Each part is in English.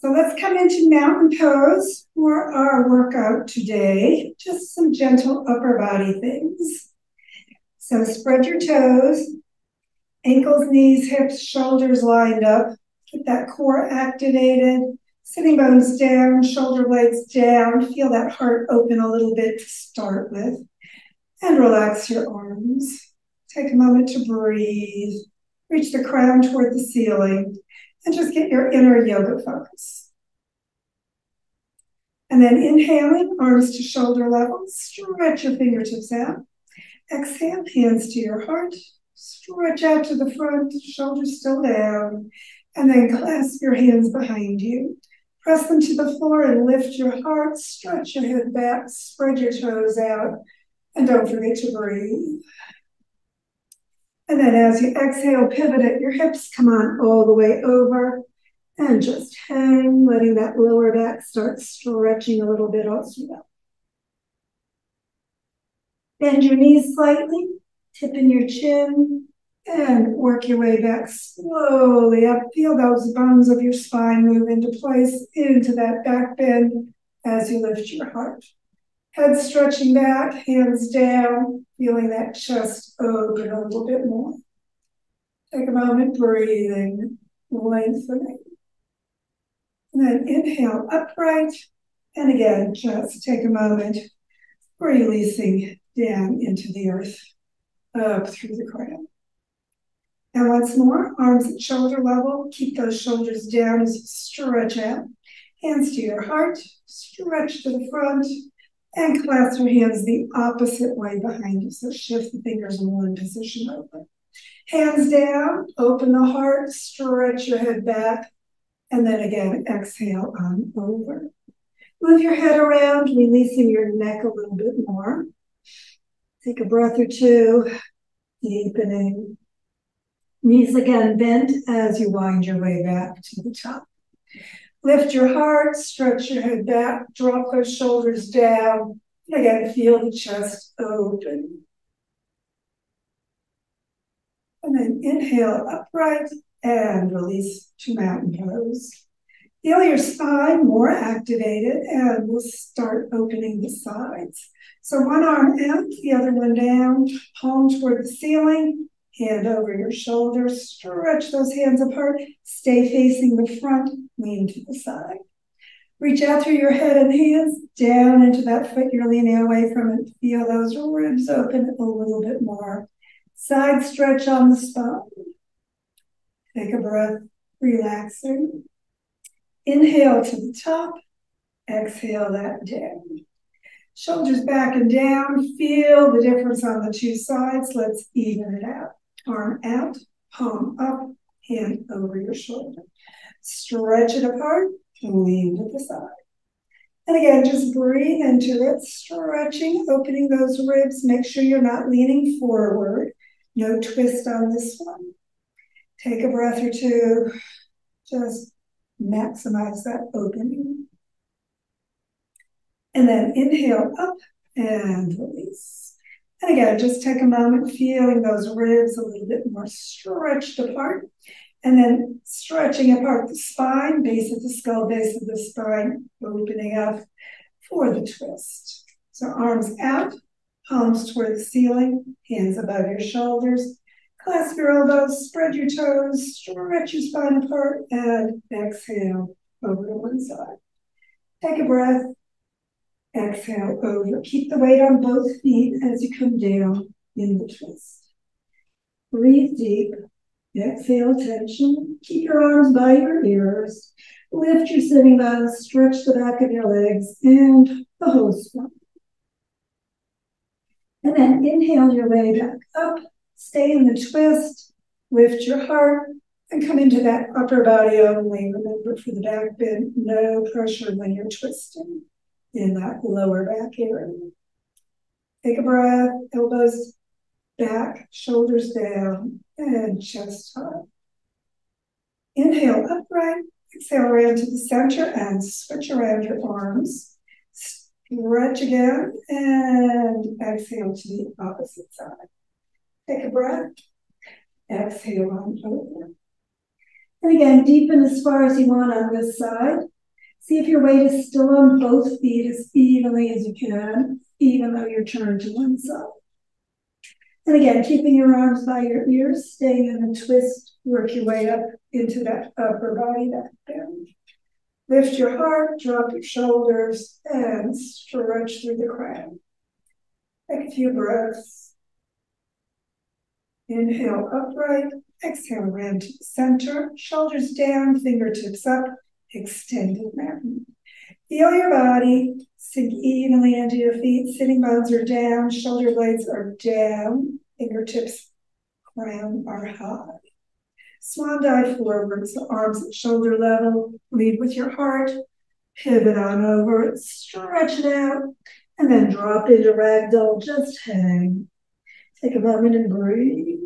So let's come into mountain pose for our workout today. Just some gentle upper body things. So spread your toes, ankles, knees, hips, shoulders lined up. Get that core activated. Sitting bones down, shoulder blades down. Feel that heart open a little bit to start with. And relax your arms. Take a moment to breathe. Reach the crown toward the ceiling and just get your inner yoga focus. And then inhaling, arms to shoulder level, stretch your fingertips out. Exhale, hands to your heart, stretch out to the front, shoulders still down, and then clasp your hands behind you. Press them to the floor and lift your heart, stretch your head back, spread your toes out, and don't forget to breathe. And then as you exhale, pivot at your hips, come on all the way over and just hang, letting that lower back start stretching a little bit also. Bend your knees slightly, tipping your chin, and work your way back slowly up. Feel those bones of your spine move into place, into that back bend as you lift your heart. Head stretching back, hands down, feeling that chest open a little bit more. Take a moment, breathing, lengthening. And then inhale upright. And again, just take a moment, releasing down into the earth, up through the crown. And once more, arms at shoulder level. Keep those shoulders down as you stretch out. Hands to your heart, stretch to the front, and clasp your hands the opposite way behind you. So shift the fingers in one position over. Hands down, open the heart, stretch your head back, and then again, exhale on over. Move your head around, releasing your neck a little bit more. Take a breath or two, deepening. Knees again bent as you wind your way back to the top. Lift your heart, stretch your head back, drop those shoulders down. Again, feel the chest open. And then inhale upright and release to mountain pose. Feel your spine more activated and we'll start opening the sides. So one arm out, the other one down, palm toward the ceiling, hand over your shoulders, stretch those hands apart, stay facing the front, lean to the side. Reach out through your head and hands down into that foot you're leaning away from and feel those ribs open a little bit more. Side stretch on the spine. Take a breath, relaxing. Inhale to the top, exhale that down. Shoulders back and down. Feel the difference on the two sides. Let's even it out. Arm out, palm up, hand over your shoulder. Stretch it apart and lean to the side. And again, just breathe into it, stretching, opening those ribs. Make sure you're not leaning forward. No twist on this one. Take a breath or two. Just maximize that opening. And then inhale up and release. And again, just take a moment feeling those ribs a little bit more stretched apart. And then stretching apart the spine, base of the skull, base of the spine, opening up for the twist. So arms out, palms toward the ceiling, hands above your shoulders. Clasp your elbows, spread your toes, stretch your spine apart, and exhale over to one side. Take a breath. Exhale over. Keep the weight on both feet as you come down in the twist. Breathe deep. Exhale tension. Keep your arms by your ears. Lift your sitting bones. Stretch the back of your legs and the whole spine. And then inhale your way back up. Stay in the twist. Lift your heart and come into that upper body only. Remember for the back bend, no pressure when you're twisting in that lower back area. Take a breath, elbows back, shoulders down, and chest up. Inhale upright, exhale around to the center and switch around your arms. Stretch again and exhale to the opposite side. Take a breath. Exhale on over. And again, deepen as far as you want on this side. See if your weight is still on both feet as evenly as you can, even though you're turned to one side. And again, keeping your arms by your ears, staying in the twist, work your way up into that upper body, that bend. Lift your heart, drop your shoulders, and stretch through the crown. Take a few breaths. Inhale upright, exhale round to the center, shoulders down, fingertips up, extended mountain. Feel your body sink evenly into your feet. Sitting bones are down, shoulder blades are down, fingertips, crown are high. Swan dive forwards, arms at shoulder level. Lead with your heart. Pivot on over, stretch it out, and then drop into ragdoll. Just hang. Take a moment and breathe.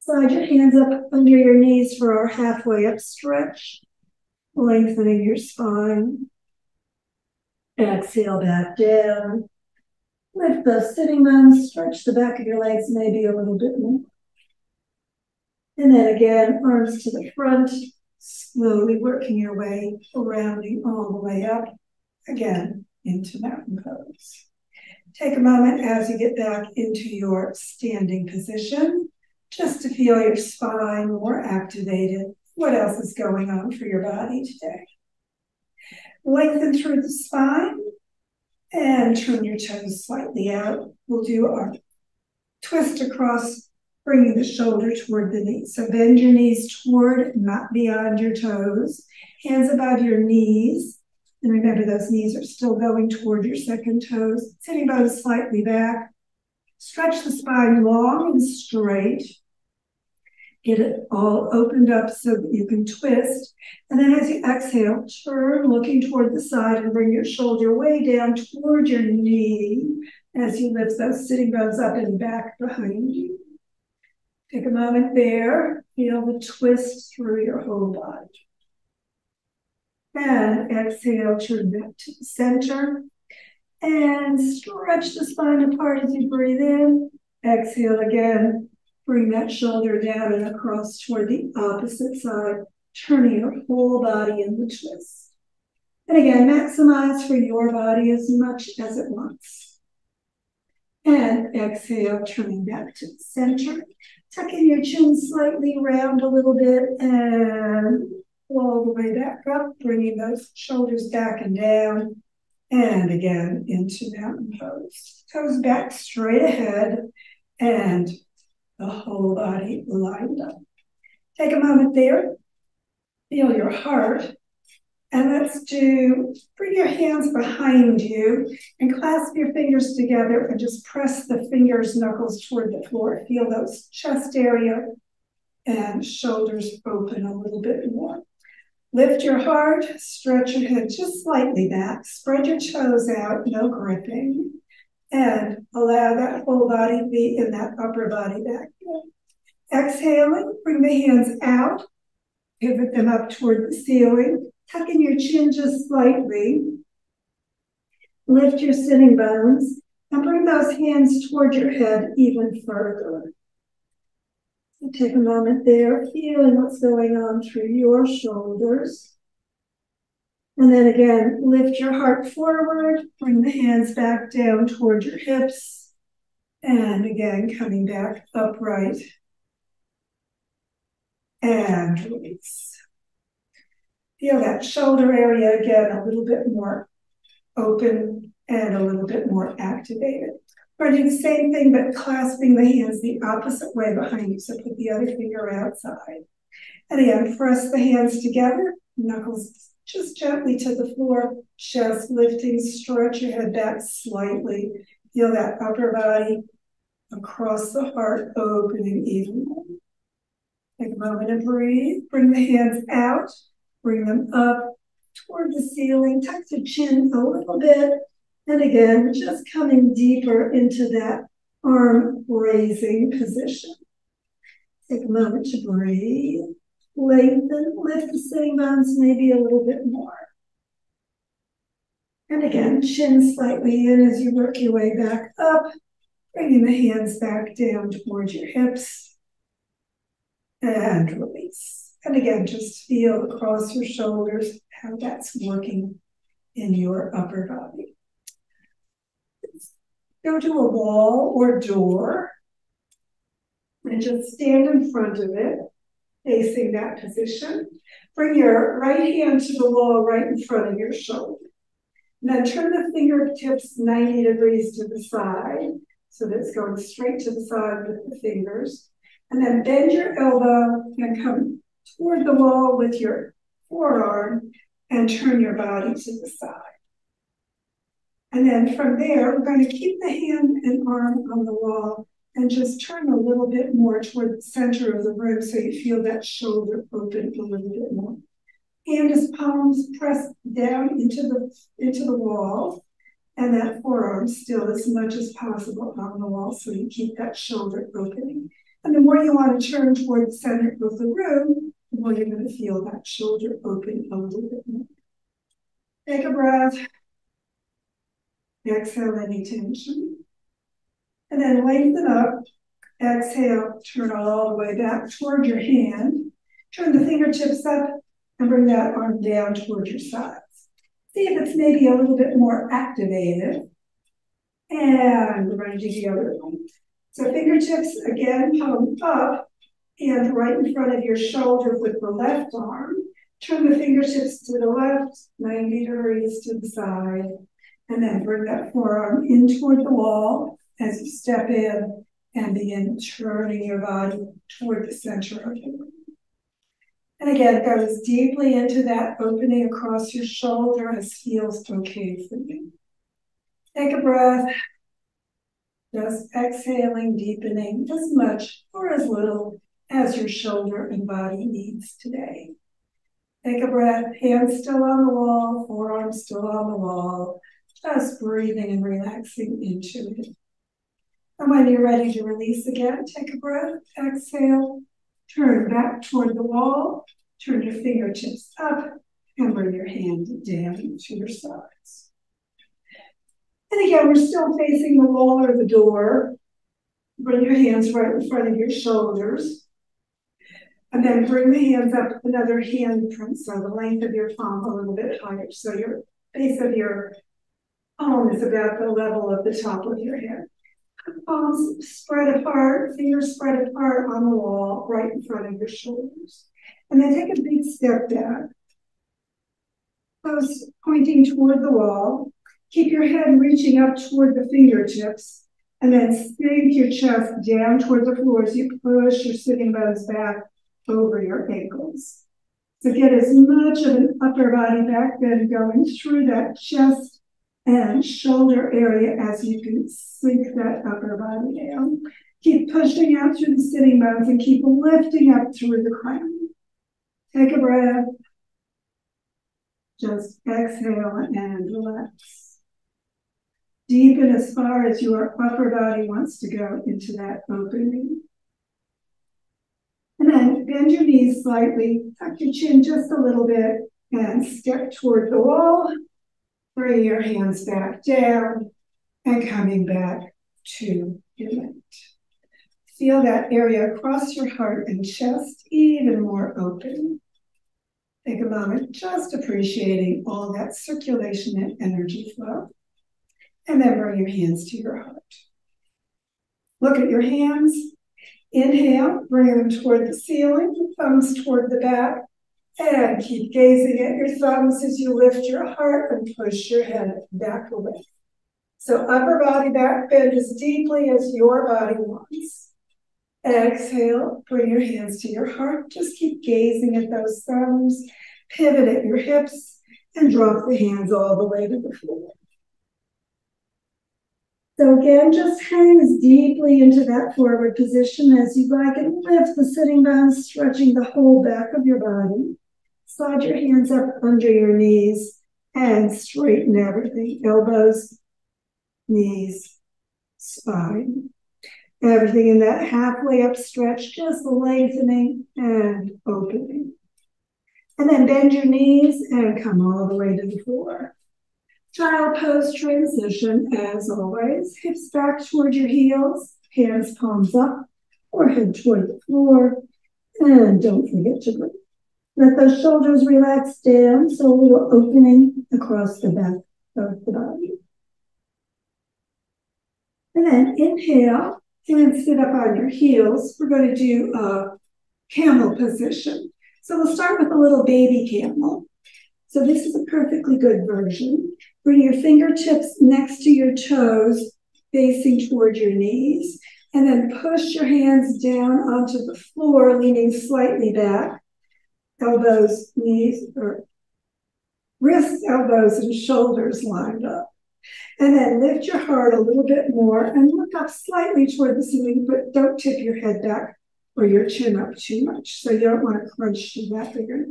Slide your hands up under your knees for our halfway up stretch, lengthening your spine. Exhale back down. Lift the sitting bones, stretch the back of your legs maybe a little bit more. And then again, arms to the front, slowly working your way, rounding all the way up, again into mountain pose. Take a moment as you get back into your standing position, just to feel your spine more activated. What else is going on for your body today? Lengthen through the spine, and turn your toes slightly out. We'll do our twist across, bringing the shoulder toward the knee. So bend your knees toward, not beyond your toes. Hands above your knees. And remember, those knees are still going toward your second toes. Sitting bones slightly back. Stretch the spine long and straight. Get it all opened up so that you can twist. And then as you exhale, turn looking toward the side and bring your shoulder way down toward your knee as you lift those sitting bones up and back behind you. Take a moment there. Feel the twist through your whole body. And exhale, turn back to the center. And stretch the spine apart as you breathe in. Exhale again. Bring that shoulder down and across toward the opposite side, turning your whole body in the twist. And again, maximize for your body as much as it wants. And exhale, turning back to the center. Tucking your chin slightly round a little bit and all the way back up, bringing those shoulders back and down. And again, into mountain pose. Toes back straight ahead and the whole body lined up. Take a moment there, feel your heart, and let's do, bring your hands behind you and clasp your fingers together and just press the fingers, knuckles toward the floor. Feel those chest area and shoulders open a little bit more. Lift your heart, stretch your head just slightly back, spread your toes out, no gripping and allow that whole body be in that upper body back. Exhaling, bring the hands out, pivot them up toward the ceiling, tucking your chin just slightly. Lift your sitting bones and bring those hands toward your head even further. take a moment there, feeling what's going on through your shoulders. And then again, lift your heart forward, bring the hands back down toward your hips. And again, coming back upright. And release. Feel that shoulder area again a little bit more open and a little bit more activated. We're do the same thing, but clasping the hands the opposite way behind you. So put the other finger outside. And again, press the hands together, knuckles just gently to the floor, chest lifting, stretch your head back slightly. Feel that upper body across the heart opening evenly. Take a moment and breathe. Bring the hands out, bring them up toward the ceiling. Tuck the chin a little bit. And again, just coming deeper into that arm raising position. Take a moment to breathe lengthen, lift the sitting bones maybe a little bit more. And again, chin slightly in as you work your way back up, bringing the hands back down towards your hips. and release. And again, just feel across your shoulders how that's working in your upper body. Go to a wall or door and just stand in front of it, facing that position. Bring your right hand to the wall right in front of your shoulder. And then turn the fingertips 90 degrees to the side. So that's going straight to the side with the fingers. And then bend your elbow and come toward the wall with your forearm and turn your body to the side. And then from there, we're going to keep the hand and arm on the wall and just turn a little bit more toward the center of the room so you feel that shoulder open a little bit more. Hand is palms pressed down into the into the wall, and that forearm still as much as possible on the wall so you keep that shoulder opening. And the more you want to turn toward the center of the room, the more you're going to feel that shoulder open a little bit more. Take a breath. Exhale any tension. And then lengthen up. Exhale, turn all the way back toward your hand. Turn the fingertips up and bring that arm down toward your sides. See if it's maybe a little bit more activated. And we're going to do the other one. So fingertips again, palm up and right in front of your shoulder with the left arm. Turn the fingertips to the left, 90 degrees to the side, and then bring that forearm in toward the wall as you step in and begin turning your body toward the center of the room. And again, go as deeply into that opening across your shoulder as feels okay for you. Take a breath. Just exhaling, deepening as much or as little as your shoulder and body needs today. Take a breath, hands still on the wall, forearms still on the wall, just breathing and relaxing into it. And when you're ready to release again, take a breath, exhale, turn back toward the wall, turn your fingertips up, and bring your hand down to your sides. And again, we're still facing the wall or the door. Bring your hands right in front of your shoulders. And then bring the hands up another hand print, so the length of your palm a little bit higher. So your base of your palm is about the level of the top of your head. Palms spread apart, fingers spread apart on the wall right in front of your shoulders. And then take a big step back. Close pointing toward the wall. Keep your head reaching up toward the fingertips and then sink your chest down toward the floor as you push your sitting bones back over your ankles. So get as much of an upper body back bend going through that chest and shoulder area as you can sink that upper body down. Keep pushing out through the sitting bones and keep lifting up through the crown. Take a breath. Just exhale and relax deepen as far as your upper body wants to go into that opening. And then bend your knees slightly, tuck your chin just a little bit, and step toward the wall. Bring your hands back down and coming back to your mat. Feel that area across your heart and chest even more open. Take a moment just appreciating all that circulation and energy flow. And then bring your hands to your heart. Look at your hands. Inhale, bring them toward the ceiling, thumbs toward the back, and keep gazing at your thumbs as you lift your heart and push your head back away. So upper body back bend as deeply as your body wants. Exhale, bring your hands to your heart. Just keep gazing at those thumbs. Pivot at your hips and drop the hands all the way to the floor. So again, just hang as deeply into that forward position as you like and lift the sitting bones, stretching the whole back of your body. Slide your hands up under your knees and straighten everything. Elbows, knees, spine. Everything in that halfway up stretch, just lengthening and opening. And then bend your knees and come all the way to the floor. Child pose transition, as always. Hips back toward your heels, hands palms up, forehead toward the floor. And don't forget to breathe. Let those shoulders relax down, so a little opening across the back of the body. And then inhale and sit up on your heels. We're going to do a camel position. So we'll start with a little baby camel. So this is a perfectly good version. Bring your fingertips next to your toes, facing toward your knees, and then push your hands down onto the floor, leaning slightly back. Elbows, knees, or wrists, elbows, and shoulders lined up. And then lift your heart a little bit more and look up slightly toward the ceiling, but don't tip your head back or your chin up too much. So you don't want to crunch to that bigger.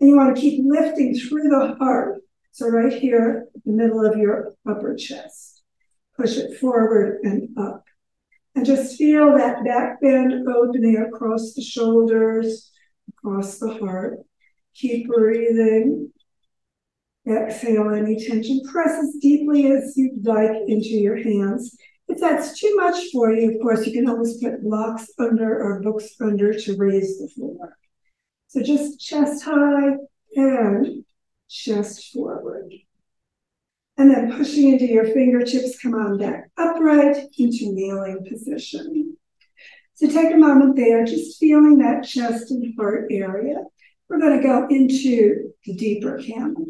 And you want to keep lifting through the heart. So right here, the middle of your upper chest. Push it forward and up. And just feel that back bend opening across the shoulders, across the heart. Keep breathing. Exhale any tension. Press as deeply as you'd like into your hands. If that's too much for you, of course, you can always put blocks under or books under to raise the floor. So just chest high and chest forward. And then pushing into your fingertips, come on back upright into kneeling position. So take a moment there, just feeling that chest and heart area. We're going to go into the deeper camel.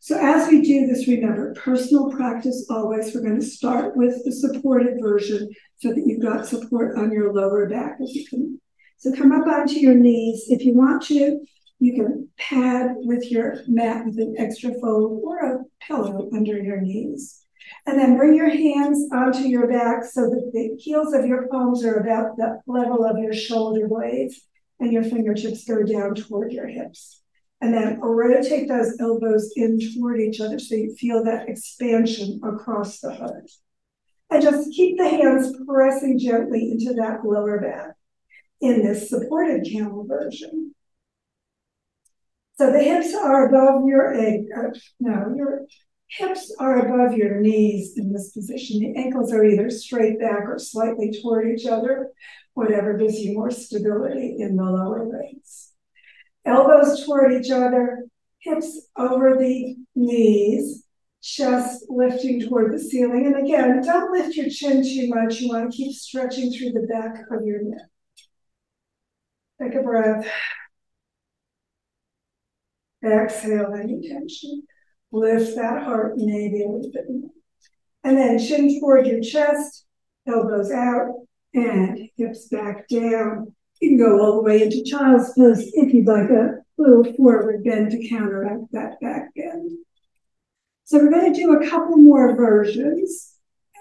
So as we do this, remember, personal practice always, we're going to start with the supported version so that you've got support on your lower back as you can. So come up onto your knees. If you want to, you can pad with your mat with an extra fold or a pillow under your knees. And then bring your hands onto your back so that the heels of your palms are about the level of your shoulder blades and your fingertips go down toward your hips. And then rotate those elbows in toward each other so you feel that expansion across the heart. And just keep the hands pressing gently into that lower back in this supported camel version. So the hips are above your ankle. Uh, no, your hips are above your knees in this position. The ankles are either straight back or slightly toward each other, whatever gives you more stability in the lower legs elbows toward each other, hips over the knees, chest lifting toward the ceiling. And again, don't lift your chin too much. You want to keep stretching through the back of your neck. Take a breath. Exhale any tension. Lift that heart maybe a little bit more. And then chin toward your chest, elbows out, and hips back down. You can go all the way into child's pose if you'd like a little forward bend to counteract that back bend. So we're going to do a couple more versions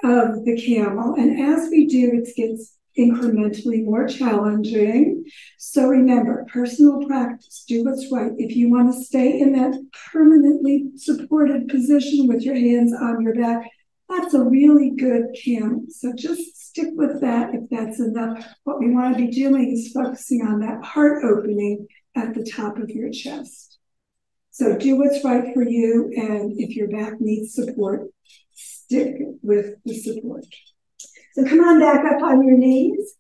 of the camel. And as we do, it gets incrementally more challenging. So remember, personal practice, do what's right. If you want to stay in that permanently supported position with your hands on your back, that's a really good camel. So just stick with that if that's enough. What we want to be doing is focusing on that heart opening at the top of your chest. So do what's right for you. And if your back needs support, stick with the support. So come on back up on your knees.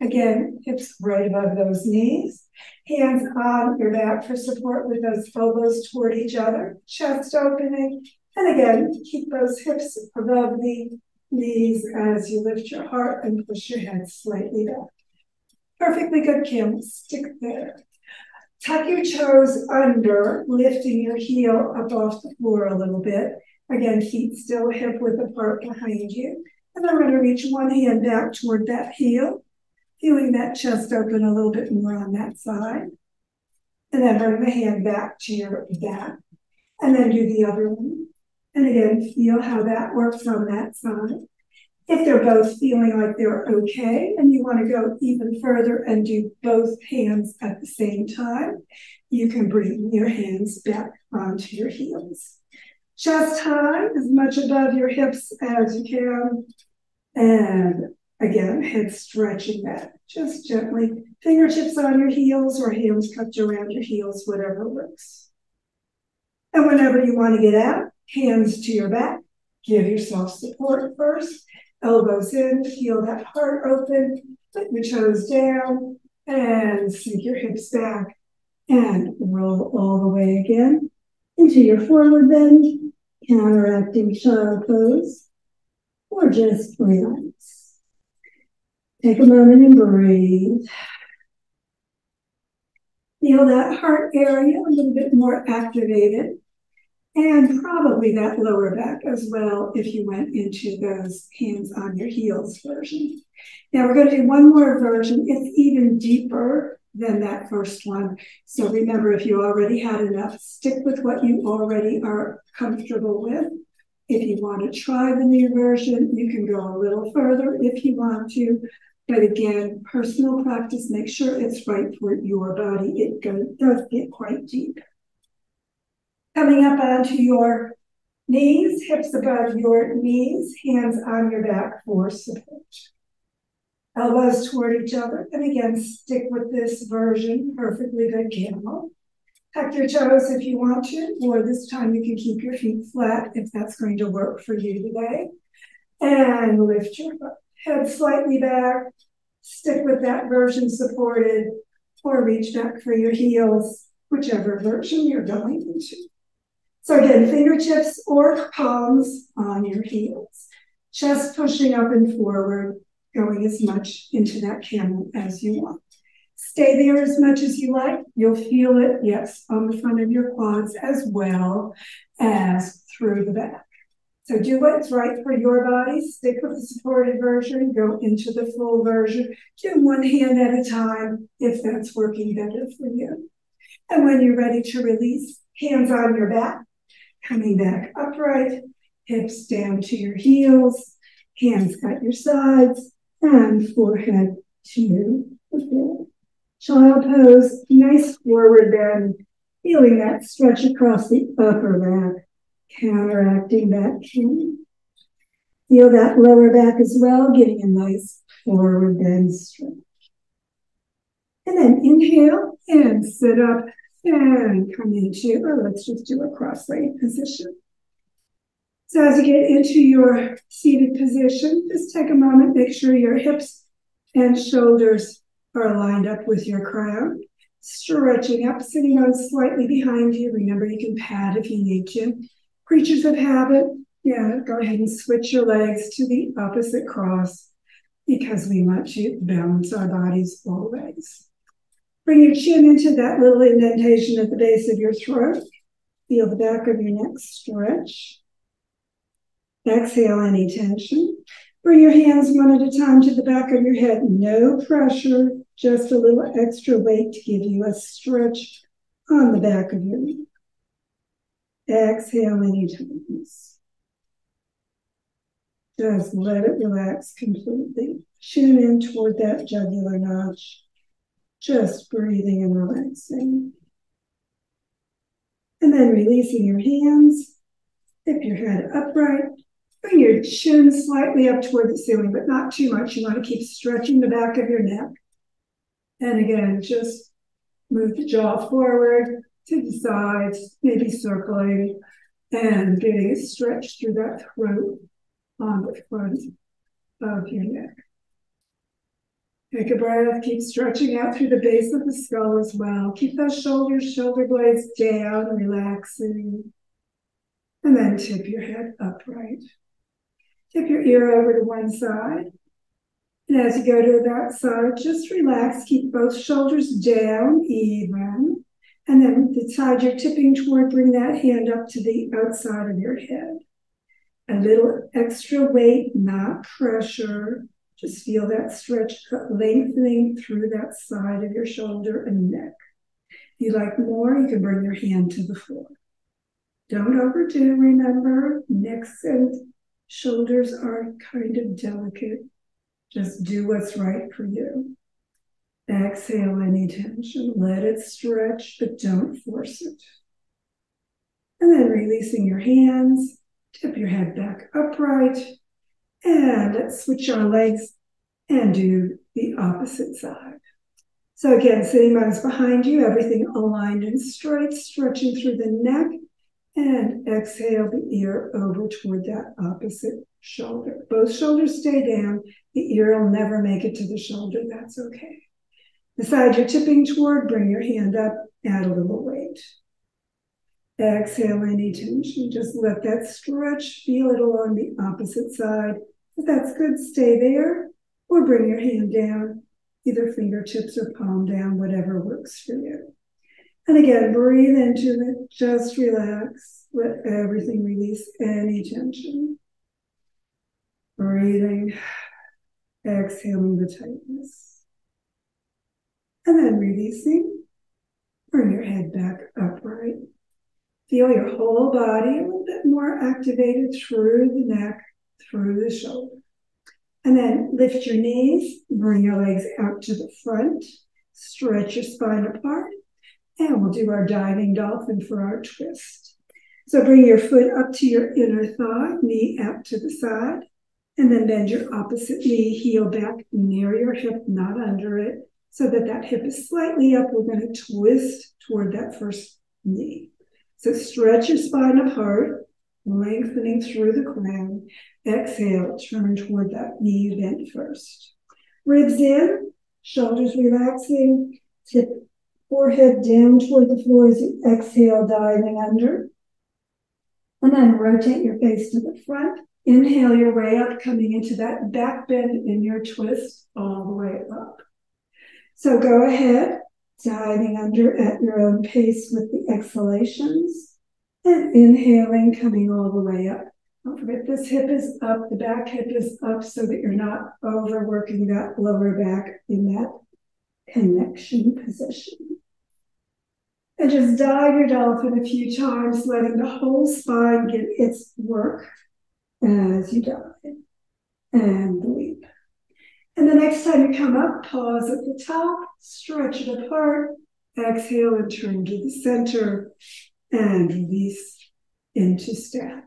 Again, hips right above those knees. Hands on your back for support with those elbows toward each other. Chest opening. And again, keep those hips above the knees as you lift your heart and push your head slightly back. Perfectly good, Kim. Stick there. Tuck your toes under, lifting your heel up off the floor a little bit. Again, feet still hip width apart behind you. And I'm going to reach one hand back toward that heel, feeling that chest open a little bit more on that side. And then bring the hand back to your back. And then do the other one. And again, feel how that works on that side. If they're both feeling like they're okay and you want to go even further and do both hands at the same time, you can bring your hands back onto your heels. Chest high, as much above your hips as you can. And again, head stretching that just gently. Fingertips on your heels or hands cupped around your heels, whatever works. And whenever you want to get out, hands to your back. Give yourself support first. Elbows in, feel that heart open. Put your toes down And sink your hips back and roll all the way again into your forward bend, counteracting pose, or just relax. Take a moment and breathe. Feel that heart area a little bit more activated and probably that lower back as well if you went into those hands on your heels version. Now we're going to do one more version. It's even deeper than that first one. So remember, if you already had enough, stick with what you already are comfortable with. If you want to try the new version, you can go a little further if you want to. But again, personal practice, make sure it's right for your body. It does get quite deep. Coming up onto your knees, hips above your knees, hands on your back for support elbows toward each other. And again, stick with this version, perfectly good camel. Tuck your toes if you want to, or this time you can keep your feet flat if that's going to work for you today. And lift your head slightly back. Stick with that version supported, or reach back for your heels, whichever version you're going into. So again, fingertips or palms on your heels. Chest pushing up and forward going as much into that camel as you want. Stay there as much as you like. You'll feel it, yes, on the front of your quads as well as through the back. So do what's right for your body. Stick with the supported version. Go into the full version. Do one hand at a time if that's working better for you. And when you're ready to release, hands on your back, coming back upright, hips down to your heels, hands at your sides, and forehead to the. Child pose, nice forward bend, feeling that stretch across the upper back, counteracting that chin. Feel that lower back as well, getting a nice forward bend stretch. And then inhale and sit up and come into, or let's just do a cross-legged position. So as you get into your seated position, just take a moment, make sure your hips and shoulders are lined up with your crown. Stretching up, sitting on slightly behind you. Remember, you can pad if you need to. Creatures of habit, yeah, go ahead and switch your legs to the opposite cross because we want to balance our bodies always. Bring your chin into that little indentation at the base of your throat. Feel the back of your neck stretch. Exhale any tension. Bring your hands one at a time to the back of your head. No pressure, just a little extra weight to give you a stretch on the back of your neck. Exhale any tightness. Just let it relax completely. Tune in toward that jugular notch. Just breathing and relaxing. And then releasing your hands. Tip your head upright. Bring your chin slightly up toward the ceiling, but not too much. You want to keep stretching the back of your neck. And again, just move the jaw forward to the sides, maybe circling, and getting a stretch through that throat on the front of your neck. Take a breath, keep stretching out through the base of the skull as well. Keep those shoulders, shoulder blades down, relaxing. And then tip your head upright. Tip your ear over to one side. And as you go to that side, just relax. Keep both shoulders down, even. And then the side you're tipping toward, bring that hand up to the outside of your head. A little extra weight, not pressure. Just feel that stretch lengthening through that side of your shoulder and neck. If you like more, you can bring your hand to the floor. Don't overdo, remember, necks and Shoulders are kind of delicate. Just do what's right for you. Exhale any tension. Let it stretch, but don't force it. And then releasing your hands, tip your head back upright. And let's switch our legs and do the opposite side. So again, sitting bones behind you, everything aligned and straight, stretching through the neck and exhale the ear over toward that opposite shoulder. Both shoulders stay down. The ear will never make it to the shoulder. That's okay. The side you're tipping toward, bring your hand up, add a little weight. Exhale any tension. Just let that stretch. Feel it along the opposite side. If that's good, stay there or bring your hand down, either fingertips or palm down, whatever works for you. And again, breathe into it. Just relax. Let everything release any tension. Breathing, exhaling the tightness. And then releasing. Bring your head back upright. Feel your whole body a little bit more activated through the neck, through the shoulder. And then lift your knees, bring your legs out to the front, stretch your spine apart, and we'll do our diving dolphin for our twist. So bring your foot up to your inner thigh, knee out to the side, and then bend your opposite knee, heel back near your hip, not under it, so that that hip is slightly up. We're going to twist toward that first knee. So stretch your spine apart, lengthening through the crown. Exhale, turn toward that knee bent first. Ribs in, shoulders relaxing, tip forehead down toward the floor as you exhale, diving under. And then rotate your face to the front. Inhale your way up, coming into that back bend in your twist all the way up. So go ahead, diving under at your own pace with the exhalations and inhaling, coming all the way up. Don't forget this hip is up, the back hip is up so that you're not overworking that lower back in that connection position. And just dive your dolphin a few times, letting the whole spine get its work as you dive and leap. And the next time you come up, pause at the top, stretch it apart, exhale and turn to the center and release into staff.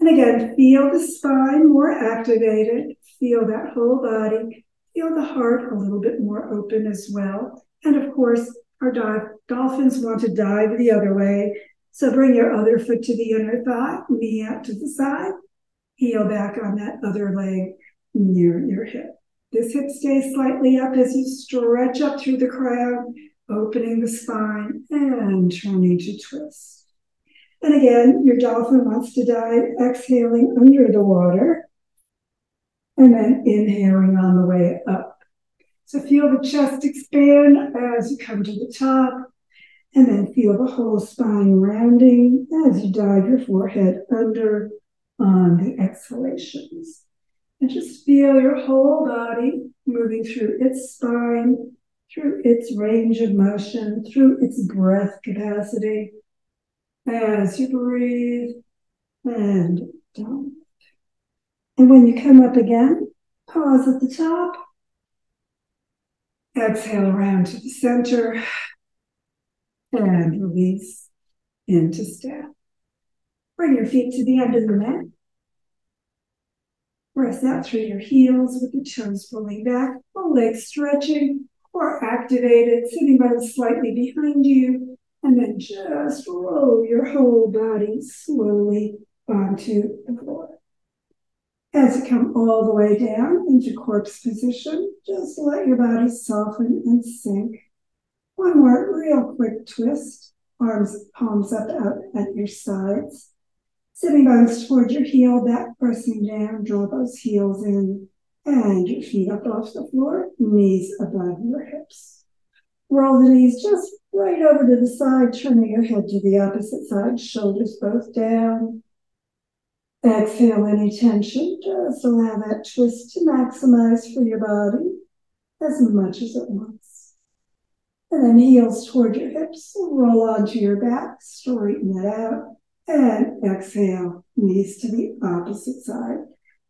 And again, feel the spine more activated, feel that whole body, feel the heart a little bit more open as well. And of course, our dive, dolphins want to dive the other way. So bring your other foot to the inner thigh, knee out to the side, heel back on that other leg near your hip. This hip stays slightly up as you stretch up through the crown, opening the spine and turning to twist. And again, your dolphin wants to dive, exhaling under the water and then inhaling on the way up. So feel the chest expand as you come to the top and then feel the whole spine rounding as you dive your forehead under on the exhalations. And just feel your whole body moving through its spine, through its range of motion, through its breath capacity as you breathe and down. And when you come up again, pause at the top. Exhale around to the center and release into step. Bring your feet to the end of the mat. Press out through your heels with the toes pulling back, full legs stretching or activated, sitting bones slightly behind you, and then just roll your whole body slowly onto the floor. As you come all the way down into corpse position, just let your body soften and sink. One more real quick twist. Arms, palms up out at your sides. Sitting bones towards your heel, back pressing down, draw those heels in, and your feet up off the floor, knees above your hips. Roll the knees just right over to the side, turning your head to the opposite side, shoulders both down. Exhale any tension, just allow that twist to maximize for your body as much as it wants. And then heels toward your hips, roll onto your back, straighten it out and exhale, knees to the opposite side,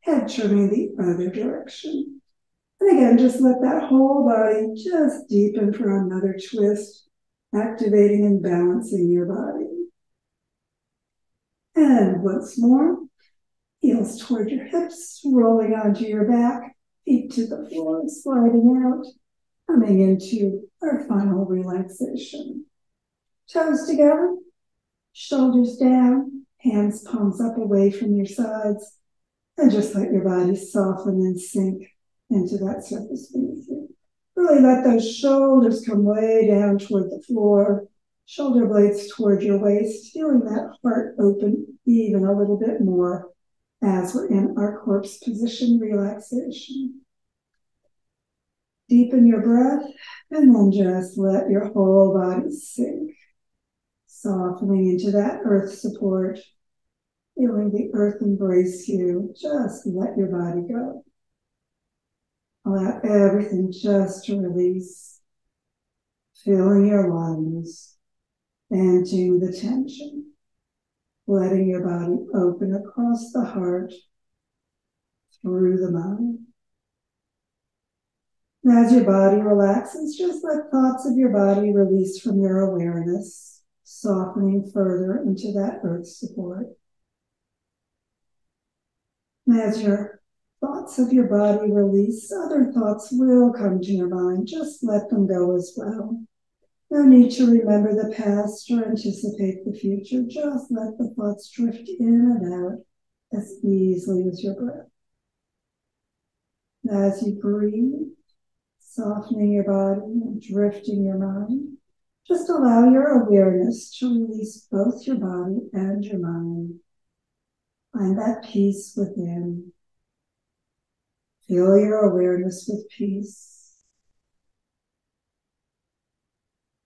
head turning the other direction. And again, just let that whole body just deepen for another twist, activating and balancing your body. And once more, heels toward your hips, rolling onto your back, feet to the floor, sliding out, coming into our final relaxation. Toes together, shoulders down, hands palms up away from your sides, and just let your body soften and sink into that surface beneath you. Really let those shoulders come way down toward the floor, shoulder blades toward your waist, feeling that heart open even a little bit more as we're in our corpse position relaxation. Deepen your breath and then just let your whole body sink, softening into that earth support, feeling the earth embrace you. Just let your body go. Allow everything just to release, filling your lungs, venting the tension, letting your body open across the heart, through the mind. As your body relaxes, just let thoughts of your body release from your awareness, softening further into that earth support. As your thoughts of your body release, other thoughts will come to your mind. Just let them go as well. No need to remember the past or anticipate the future. Just let the thoughts drift in and out as easily as your breath. As you breathe, softening your body and drifting your mind, just allow your awareness to release both your body and your mind. Find that peace within. Fill your awareness with peace,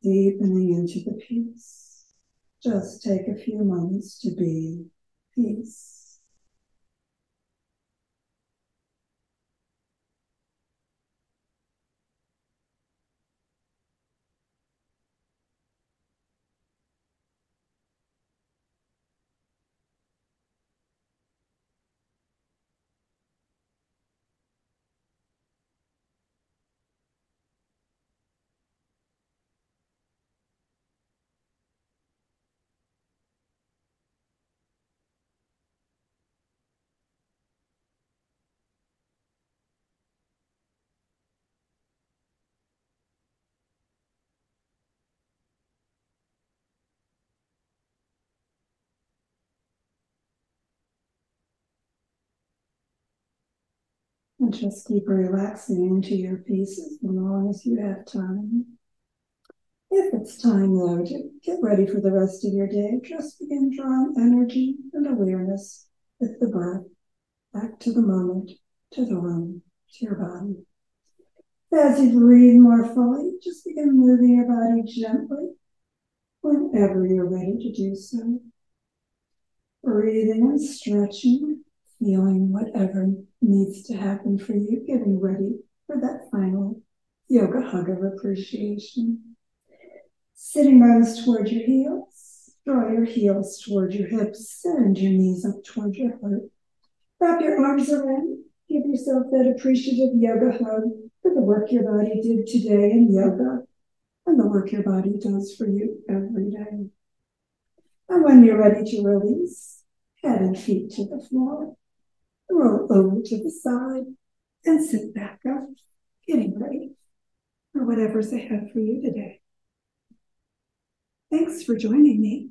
deepening into the peace. Just take a few moments to be peace. And just keep relaxing into your pieces as long as you have time. If it's time, though, to get ready for the rest of your day, just begin drawing energy and awareness with the breath back to the moment, to the room, to your body. As you breathe more fully, just begin moving your body gently whenever you're ready to do so. Breathing and stretching feeling whatever needs to happen for you, getting ready for that final yoga hug of appreciation. Sitting bones toward your heels, draw your heels toward your hips, send your knees up toward your heart. Wrap your arms around, give yourself that appreciative yoga hug for the work your body did today in yoga and the work your body does for you every day. And when you're ready to release, head and feet to the floor roll over to the side and sit back up, getting ready for whatever's ahead for you today. Thanks for joining me.